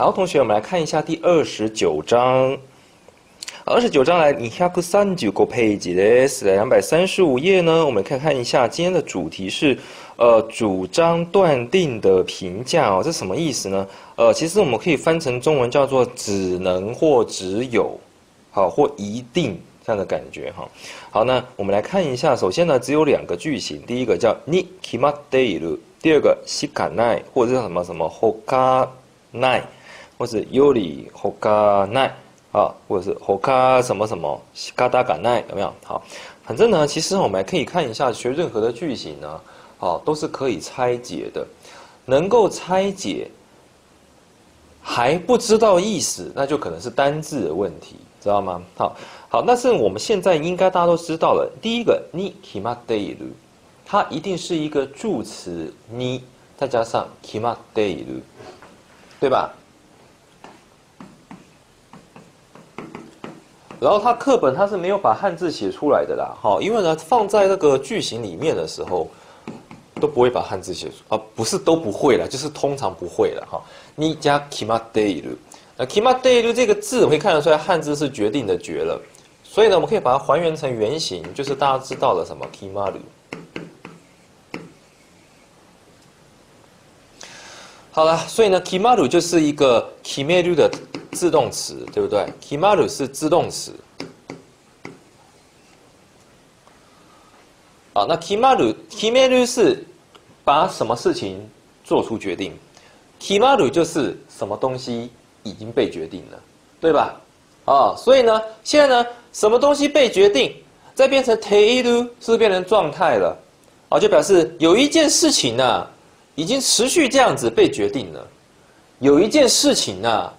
好，同学，我们来看一下第二十九章。二十九章来，你下个三九个 page 的是两百三十五页呢。我们看看一下今天的主题是，呃，主张断定的评价哦，这什么意思呢？呃，其实我们可以翻成中文叫做只能或只有，好或一定这样的感觉哈。好，那我们来看一下，首先呢，只有两个句型，第一个叫你 kima dei 第二个西卡奈或者叫什么什么或者 yuri hoka 奈。啊，或者是火卡什么什么，嘎达嘎奈有没有？好，反正呢，其实我们可以看一下，学任何的句型呢，哦，都是可以拆解的。能够拆解还不知道意思，那就可能是单字的问题，知道吗？好，好，但是我们现在应该大家都知道了，第一个你 kima d 它一定是一个助词你，再加上 kima deiru，对吧？然后他课本他是没有把汉字写出来的啦，哈，因为呢放在那个句型里面的时候，都不会把汉字写出啊，不是都不会了，就是通常不会了哈。你加 kima deiru，那 kima deiru 这个字，我可以看得出来汉字是决定的决了，所以呢，我们可以把它还原成原形，就是大家知道了什么 kimaru。好了，所以呢，kimaru 就是一个 kimaru 的。自动词对不对？kimaru 是自动词。啊，那 kimaru kimaru 是把什么事情做出决定？kimaru 就是什么东西已经被决定了，对吧？啊，所以呢，现在呢，什么东西被决定，再变成 teiru，是不是变成状态了？啊，就表示有一件事情呢，已经持续这样子被决定了。有一件事情呢。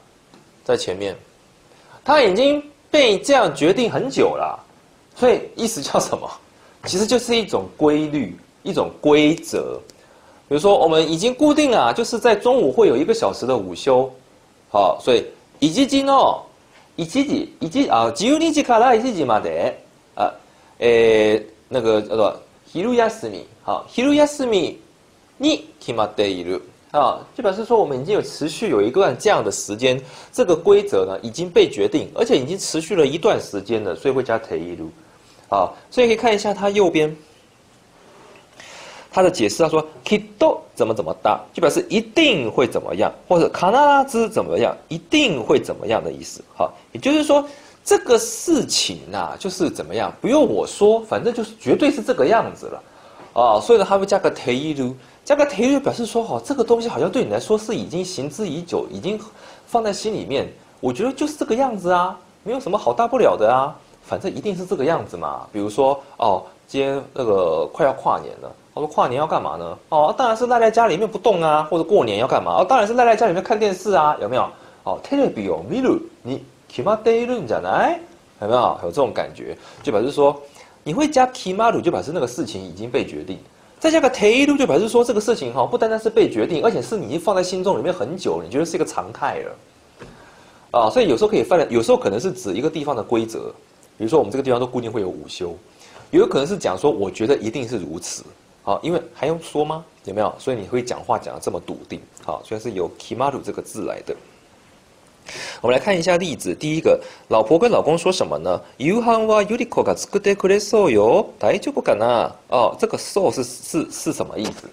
在前面，他已经被这样决定很久了，所以意思叫什么？其实就是一种规律，一种规则。比如说，我们已经固定了，就是在中午会有一个小时的午休，好，所以以及今哦，以及几以及啊，只有你几卡拉以及几嘛的啊，诶，那个叫做 hiru yasumi，好，hiru yasumi，你決まっている。 啊，就表示说我们已经有持续有一段这样的时间，这个规则呢已经被决定，而且已经持续了一段时间了，所以会加 t 一路。啊，所以可以看一下它右边，它的解释，他说 “kido” 怎么怎么搭，就表示一定会怎么样，或者卡纳拉兹怎么样，一定会怎么样的意思。好，也就是说这个事情呐，就是怎么样，不用我说，反正就是绝对是这个样子了。啊，所以呢，它会加个 t 一路。加个提略表示说，哈，这个东西好像对你来说是已经行之已久，已经放在心里面。我觉得就是这个样子啊，没有什么好大不了的啊，反正一定是这个样子嘛。比如说，哦，今天那个快要跨年了，他说跨年要干嘛呢？哦，当然是赖在家里面不动啊，或者过年要干嘛？哦，当然是赖在家里面看电视啊，有没有？哦，テレビを見る你決まっているんじゃない？有没有？有这种感觉，就表示说，你会加決まる，就表示那个事情已经被决定。 再加个 t 路，就表示说这个事情哈，不单单是被决定，而且是你已经放在心中里面很久，你觉得是一个常态了，啊，所以有时候可以放在，有时候可能是指一个地方的规则，比如说我们这个地方都固定会有午休，也有可能是讲说我觉得一定是如此，好，因为还用说吗？有没有？所以你会讲话讲的这么笃定，好，虽然是由 kimaru 这个字来的。我们来看一下例子。第一个，老婆跟老公说什么呢？夕飯はゆり子が作ってくれそうよ。大丈夫かな？哦，这个 “so” 是是是什么意思？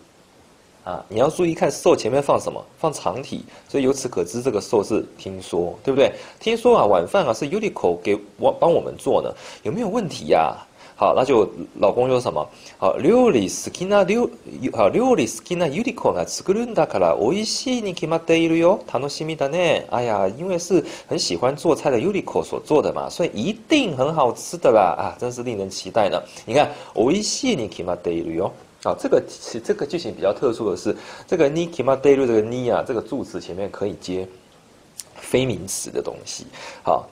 啊，你要注意看 “so” 前面放什么？放长体。所以由此可知，这个 “so” 是听说，对不对？听说啊，晚饭啊是 Yuriko 给我帮我们做的，有没有问题呀？ 好，那就老公说什么？好，料理好きな料好料理好きなユリコが作るんだから美味しいに決まっているよ。楽しみだね。哎呀，因为是很喜欢做菜的 Yuriko 所做的嘛，所以一定很好吃的啦！啊，真是令人期待呢。你看，美味しいに決まっているよ。好，这个这个句型比较特殊的是，这个に決まっている这个に啊，这个助词前面可以接非名词的东西。好。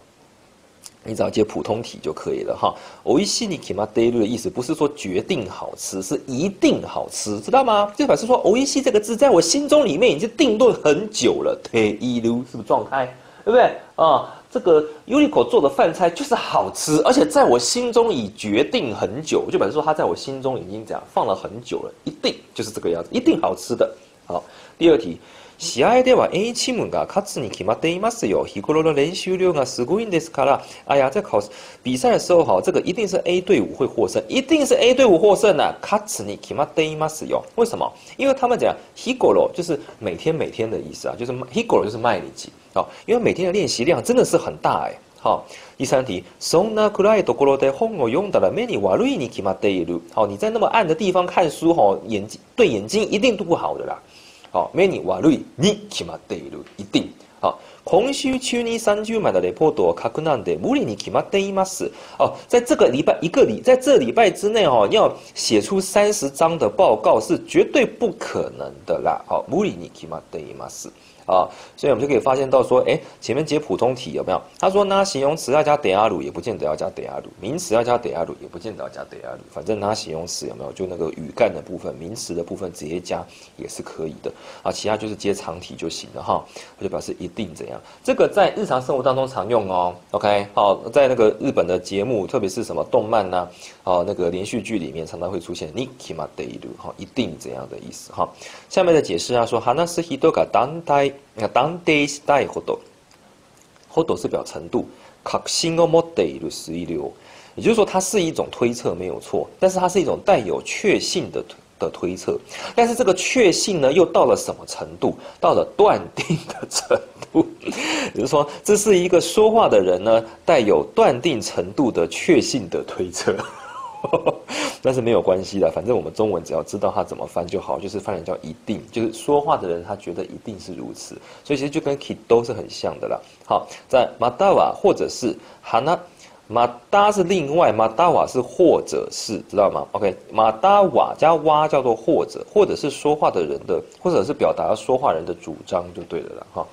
你只要接普通体就可以了哈。おいしいに決まっている的意思不是说决定好吃，是一定好吃，知道吗？就表示说おいしい这个字在我心中里面已经定论很久了。ている是不是状态？对不对啊？这个 Uniqlo 做的饭菜就是好吃，而且在我心中已决定很久，就表示说它在我心中已经这样放了很久了，一定就是这个样子，一定好吃的。好，第二题。 試合では A チームが勝つに決まっていますよ。日頃の練習量がすごいんですから。哎呀，在考比赛的时候哈，这个一定是 A 队伍会获胜，一定是 A 队伍获胜啊。勝つに決まっていますよ。为什么？因为他们讲日頃就是每天每天的意思啊，就是日頃就是毎日啊，因为每天的练习量真的是很大哎。好，第三题，そんな暗いところで本を読んだら目に悪いに決まっている。好，你在那么暗的地方看书哈，眼睛对眼睛一定都不好的啦。 好，目に悪いに決まっている，一定。好，今週中に三十枚的レポートを書くなんて無理に決まっています。哦，在这个礼拜一个礼，在这礼拜之内哦，要写出三十张的报告是绝对不可能的啦。好，無理に決まっています。啊，所以我们就可以发现到说，哎，前面接普通体有没有？他说那形容词要加德亚鲁，也不见得要加德亚鲁；名词要加德亚鲁，也不见得要加德亚鲁。反正那形容词有没有？就那个语干的部分，名词的部分直接加也是可以的啊。其他就是接长体就行了哈。就表示一定怎样？这个在日常生活当中常用哦。OK，好，在那个日本的节目，特别是什么动漫呐，哦，那个连续剧里面常常会出现 nikima d e 哈，一定怎样的意思哈？下面的解释啊，说 hanasu hidoga dantai。那当 day style 或多或多是表程度，確信を持っている推流，也就是说它是一种推测没有错，但是它是一种带有确信的的推测，但是这个确信呢又到了什么程度？到了断定的程度，也就是说这是一个说话的人呢带有断定程度的确信的推测。 但是没有关系的，反正我们中文只要知道它怎么翻就好，就是翻译叫一定，就是说话的人他觉得一定是如此，所以其实就跟 k i d 都是很像的啦。好，在马达瓦或者是哈那马达是另外，马达瓦是或者是知道吗？OK，马达瓦加哇叫做或者，或者是说话的人的，或者是表达说话人的主张就对了啦。哈，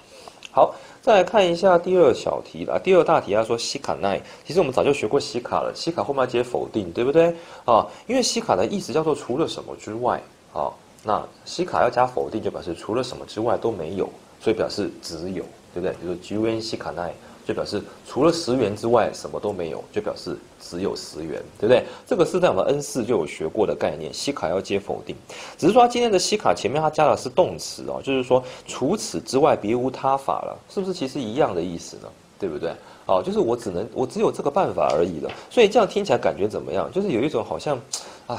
好。再来看一下第二小题啊，第二大题他说西卡奈，其实我们早就学过西卡了，西卡后面接否定，对不对啊？因为西卡的意思叫做除了什么之外，啊，那西卡要加否定就表示除了什么之外都没有，所以表示只有，对不对？就是 G N 西卡奈。就表示除了十元之外什么都没有，就表示只有十元，对不对？这个是在我们 N 四就有学过的概念。西卡要接否定，只是说今天的西卡前面它加的是动词哦，就是说除此之外别无他法了，是不是其实一样的意思呢？对不对？哦，就是我只能我只有这个办法而已了。所以这样听起来感觉怎么样？就是有一种好像，唉，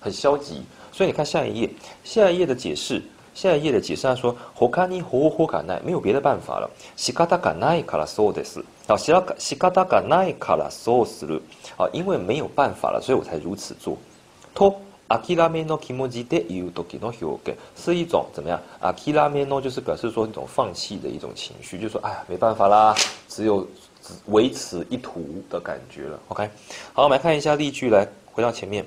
很消极。所以你看下一页，下一页的解释。下一页的解释他说：“ほかに方法がない，没有别的办法了。仕方がないからそうです。啊，仕方仕方がないからそうする。啊，因为没有办法了，所以我才如此做。と諦めの気持ちで言う時の表現，是一种怎么样？諦めの就是表示说一种放弃的一种情绪，就说哎呀，没办法啦，只有唯此一途的感觉了。OK，好，我们来看一下例句，来回到前面。”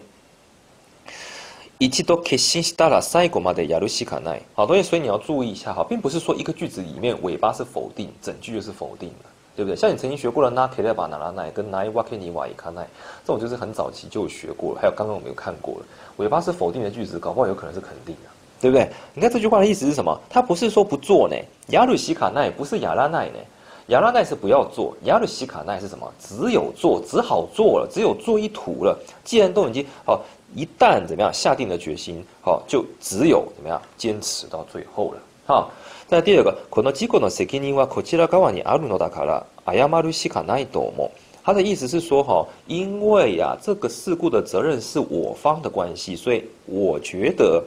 一度決心したら最後までやるしかない。好，所以所以你要注意一下哈，并不是说一个句子里面尾巴是否定，整句就是否定的，对不对？像你曾经学过的那 k 列巴拿拉奈跟那伊瓦 k 尼瓦伊卡奈，这种就是很早期就学过了。还有刚刚我们有看过了，尾巴是否定的句子，搞不好有可能是肯定的，对不对？你看这句话的意思是什么？它不是说不做呢，亚鲁西卡奈不是亚拉奈呢，亚拉奈是不要做，亚鲁西卡奈是什么？只有做，只好做了，只有做一途了。既然都已经好。 一旦怎么样下定了决心，好，就只有怎么样坚持到最后了。好，再第二个，この事故の責任はこちら側にあるのだから謝るしかないと思う。他的意思是说，哈，因为呀，这个事故的责任是我方的关系，所以我觉得，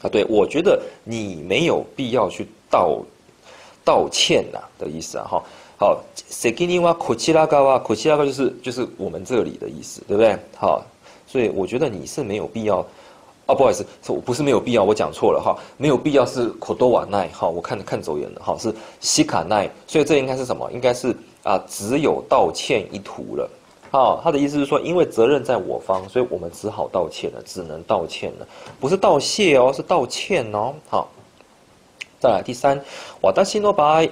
啊，对我觉得你没有必要去道道歉呐的意思啊，哈。好，責任はこちら側，こちら側就是就是我们这里的意思，对不对？好。 所以我觉得你是没有必要，啊，不好意思，我不是没有必要，我讲错了哈，没有必要是口多瓦奈哈，我看看走眼了哈，是西卡奈，所以这应该是什么？应该是啊，只有道歉一途了，好，他的意思是说，因为责任在我方，所以我们只好道歉了，只能道歉了，不是道谢哦，是道歉哦，好，再来第三，私の場合、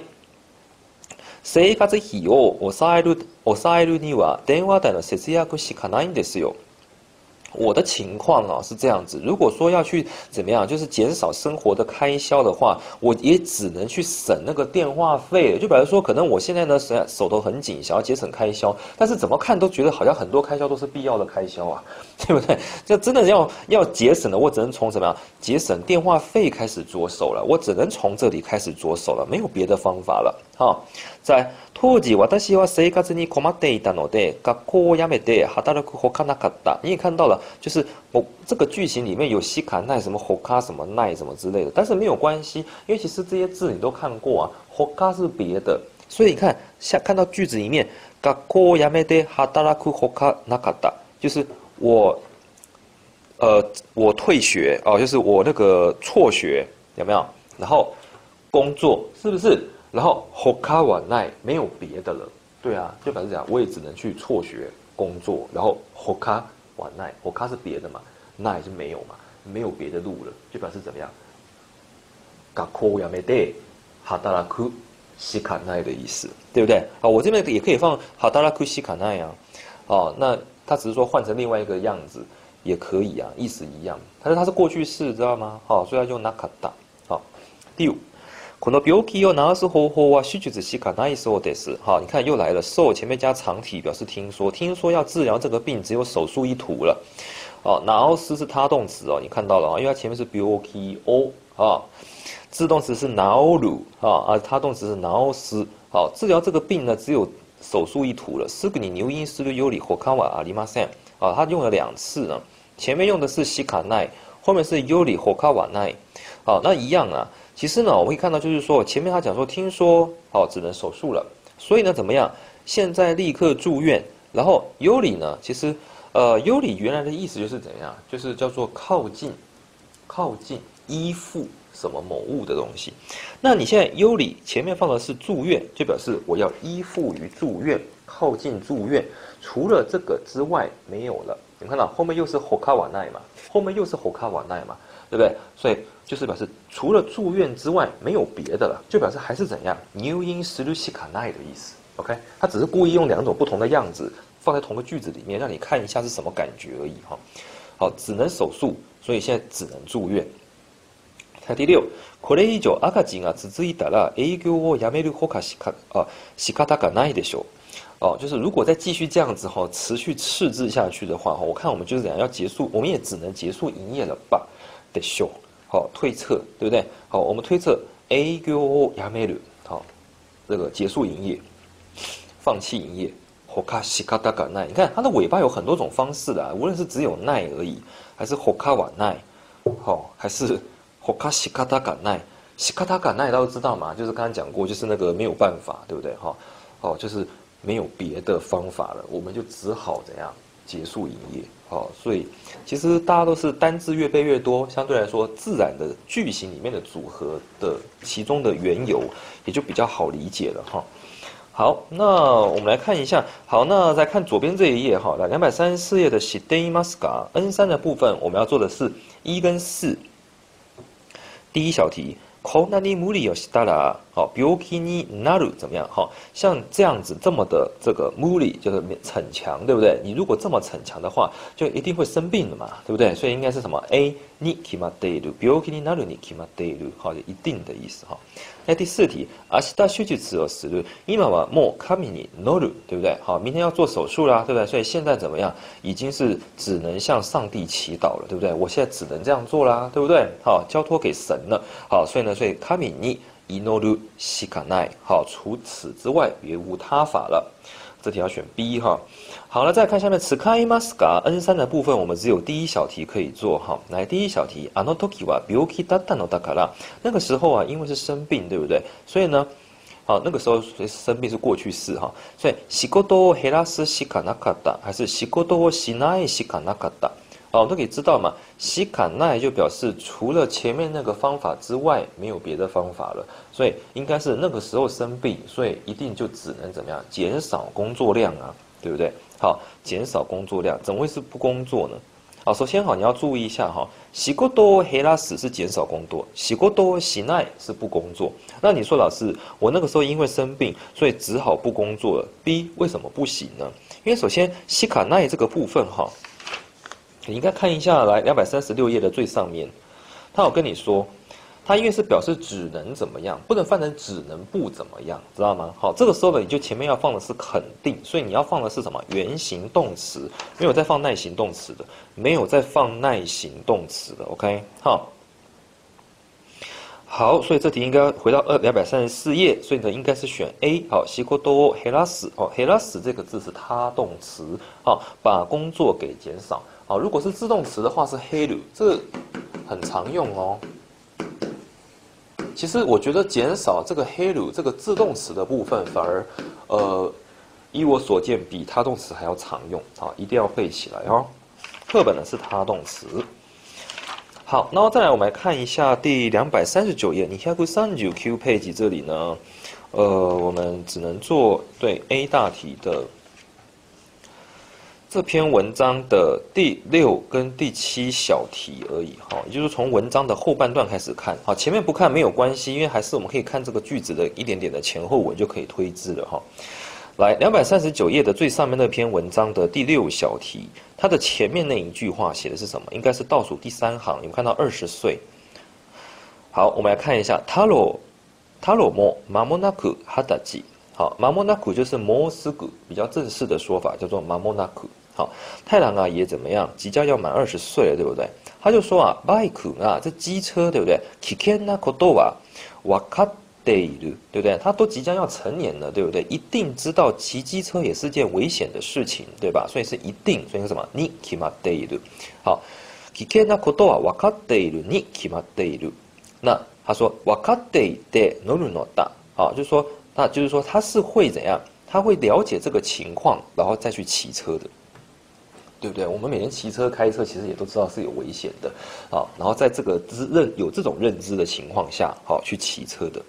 生活費を抑える抑えるには電話代の節約しかないんですよ。 我的情况啊是这样子，如果说要去怎么样，就是减少生活的开销的话，我也只能去省那个电话费。就比如说，可能我现在呢手手头很紧，想要节省开销，但是怎么看都觉得好像很多开销都是必要的开销啊，对不对？就真的要要节省的，我只能从怎么样节省电话费开始着手了，我只能从这里开始着手了，没有别的方法了。好，在。当時私は生活に困っていたので、学校を辞めて働くほかなかった。你也看到了，就是我这个句型里面有西卡奈什么ほか什么奈什么之类的，但是没有关系，因为其实这些字你都看过啊。ほか是别的，所以你看下看到句子里面，学校を辞めて働くほかなかった，就是我，呃，我退学哦，就是我那个辍学有没有？然后工作是不是？ 然后 hoka wa nai 没有别的了，对啊，就表示讲我也只能去辍学工作。然后 hoka wa nai，hoka 是别的嘛，nai 就没有嘛，没有别的路了，就表示怎么样？gakko yamete hadaraku shikanai 的意思，对不对？啊，我这边也可以放 hadaraku shikanai 啊，哦，那他只是说换成另外一个样子也可以啊，意思一样。但是它是过去式，知道吗？好，所以要用 nakata。好，第五。この病気を治す方法は手術しかないそうです。好，你看又来了，so 前面加长体表示听说，听说要治疗这个病只有手术一途了。哦，治す是他动词哦，你看到了啊，因为它前面是病気を啊，自动词是治る啊，而他动词是治す。好，治疗这个病呢，只有手术一途了。すぐに入院するより他はありません。啊，他用了两次呢，前面用的是しかない，后面是より他はない。 好，那一样啊。其实呢，我们可以看到，就是说前面他讲说，听说哦，只能手术了，所以呢，怎么样？现在立刻住院。然后尤里呢，其实，呃，尤里原来的意思就是怎样？就是叫做靠近，靠近依附什么某物的东西。那你现在尤里前面放的是住院，就表示我要依附于住院，靠近住院。除了这个之外，没有了。你看到后面又是火卡瓦奈嘛？后面又是火卡瓦奈嘛？对不对？所以就是表示除了住院之外没有别的了，就表示还是怎样？New in s u s i k a n a 的意思。OK，他只是故意用两种不同的样子放在同个句子里面，让你看一下是什么感觉而已哈。好，只能手术，所以现在只能住院。看第六，これ以上赤字が続いたら営業をやめるほかしかあ仕方がないでしょう。 哦，就是如果再继续这样子哈，持续赤字下去的话哈，我看我们就是怎样要结束，我们也只能结束营业了吧。的修，好推测，对不对？好，我们推测 A Q 亚美鲁，好，这个结束营业，放弃营业。火卡西卡达嘎奈，你看它的尾巴有很多种方式的，无论是只有奈而已，还是火卡瓦奈，好，还是火卡西卡达嘎奈，西卡达嘎奈大家都知道嘛，就是刚刚讲过，就是那个没有办法，对不对？哈，哦，就是没有别的方法了，我们就只好怎样结束营业。好，所以其实大家都是单字越背越多，相对来说，自然的句型里面的组合的其中的缘由也就比较好理解了哈。好，那我们来看一下。好，那再看左边这一页哈，来两百三十四页的 shidei maska n 三的部分，我们要做的是一跟四。第一小题。こんなに無理をしたら， 好，病気になる怎么样？好，像这样子这么的这个無理就是逞强，对不对？你如果这么逞强的话，就一定会生病的嘛，对不对？所以应该是什么？A に決まっている，病気になるに決まっている，好，一定的意思哈。那第四题，明日手術をする，今はもう神に乗る，对不对？好，明天要做手术啦，对不对？所以现在怎么样？已经是只能向上帝祈祷了，对不对？我现在只能这样做啦，对不对？好，交托给神了。好，所以呢，所以神に 祈るしかない。好，除此之外别无他法了。这题要选 B 哈。好了，再看下面此开 maska N 三的部分，我们只有第一小题可以做哈。来，第一小题，ano toki wa bioki data no dakara。那个时候啊，因为是生病，对不对？所以呢，好，那个时候生病是过去式哈。所以仕事を減らすしかなかった，还是仕事をしないしかなかった？ 哦，我们都可以知道嘛。西卡奈就表示除了前面那个方法之外，没有别的方法了。所以应该是那个时候生病，所以一定就只能怎么样？减少工作量啊，对不对？好，减少工作量，怎么会是不工作呢？好，首先好，你要注意一下哈。洗过多黑拉屎是减少工作，洗过多洗奈是不工作。那你说老师，我那个时候因为生病，所以只好不工作了。B 为什么不行呢？因为首先西卡奈这个部分哈。你应该看一下来两百三十六页的最上面，他有跟你说。它因为是表示只能怎么样，不能翻成只能不怎么样，知道吗？好，这个时候呢，你就前面要放的是肯定，所以你要放的是什么？原形动词，没有再放耐形动词的，没有再放耐形动词的。OK，好，好，所以这题应该回到二两百三十四页，所以呢应该是选 A。好，西科多黑拉斯，哦，黑拉斯这个字是他动词，好，把工作给减少。好，如果是自动词的话是黑鲁，这很常用哦。其实我觉得减少这个黑鲁这个自动词的部分，反而，呃，依我所见比他动词还要常用啊，一定要背起来哦。课本呢是他动词。好，那么再来我们来看一下第两百三十九页，你看三九 Q page 这里呢，呃，我们只能做对 A 大题的。这篇文章的第六跟第七小题而已，哈，也就是从文章的后半段开始看，好，前面不看没有关系，因为还是我们可以看这个句子的一点点的前后文就可以推知了，哈。来，两百三十九页的最上面那篇文章的第六小题，它的前面那一句话写的是什么？应该是倒数第三行，你们看到二十岁。好，我们来看一下，塔罗塔罗莫马莫纳库哈达吉，好，马莫纳库就是摩斯古比较正式的说法，叫做马莫纳库。好，太郎啊也怎么样？即将要满二十岁了，对不对？他就说啊，bike 啊，这机车对不对？kikena kodo 啊，wakadeiru 对不对？他都即将要成年了，对不对？一定知道骑机车也是件危险的事情，对吧？所以是一定，所以是什么？ni kimadeiru。好，kikena kodo 啊，wakadeiru ni kimadeiru。那他说 wakadei de noru no da，好，就是说，那就是说他是会怎样？他会了解这个情况，然后再去骑车的。对不对？我们每天骑车、开车，其实也都知道是有危险的，啊，然后在这个知认有这种认知的情况下，好去骑车的。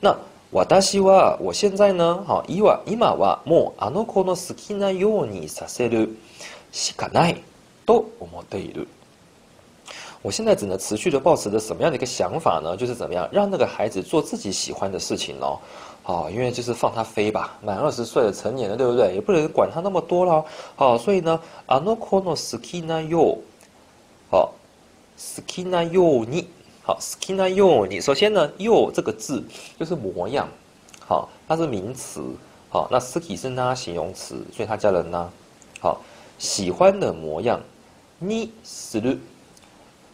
那瓦达西瓦，我现在呢，好伊瓦伊玛瓦莫阿诺科诺斯基纳尤尼萨塞鲁西卡奈都我莫得鲁。我现在只能持续的保持着什么样的一个想法呢？就是怎么样让那个孩子做自己喜欢的事情哦。好，因为就是放他飞吧，满二十岁了，成年了，对不对？也不能管他那么多了。好，所以呢，あの子の好きなよ好，好きなよに，好，好きなよに。首先呢，よ这个字就是模样，好，它是名词，好，那好き是那形容词，所以它加了那。好，喜欢的模样，にする，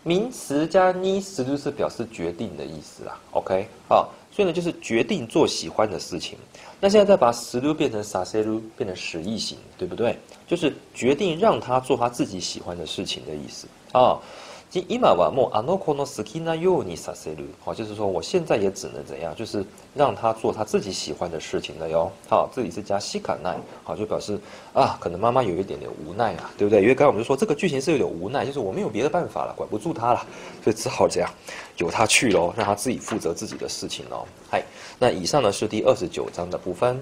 名词加にする是表示决定的意思啦。OK，好。 所以呢，就是决定做喜欢的事情。那现在再把十六变成撒塞路，变成使役型，对不对？就是决定让他做他自己喜欢的事情的意思啊。今伊玛瓦莫阿诺科诺斯基纳尤尼萨塞鲁，好，就是说我现在也只能怎样，就是让他做他自己喜欢的事情了哟。好，这里是加西卡奈，好，就表示啊，可能妈妈有一点点无奈啊，对不对？因为刚才我们就说这个剧情是有点无奈，就是我没有别的办法了，管不住他了，所以只好这样，由他去喽，让他自己负责自己的事情喽。嗨，那以上呢是第二十九章的部分。